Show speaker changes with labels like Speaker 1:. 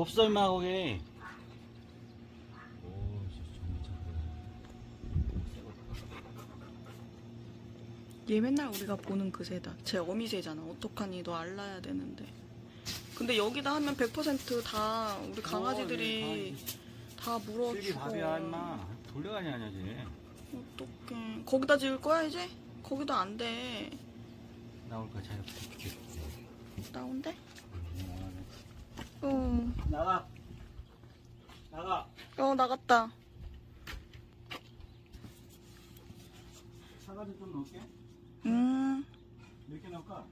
Speaker 1: 없어 임마 거기
Speaker 2: 얘 맨날 우리가 보는 그 새다. 쟤 어미새잖아. 어떡하니? 너 알라야 되는데. 근데 여기다 하면 100%다 우리 강아지들이 다 물어 죽어.
Speaker 1: 밥이야 임마 돌려가냐 아니야 쟤
Speaker 2: 어떡해. 거기다 지을 거야 이제? 거기도 안 돼.
Speaker 1: 나올 거야 자기가 비켜
Speaker 2: 나온대? 어,
Speaker 1: 나가 나가
Speaker 2: 어 나갔다.
Speaker 1: 사과도 좀 넣을게
Speaker 2: 음,
Speaker 1: 몇 개 넣을까?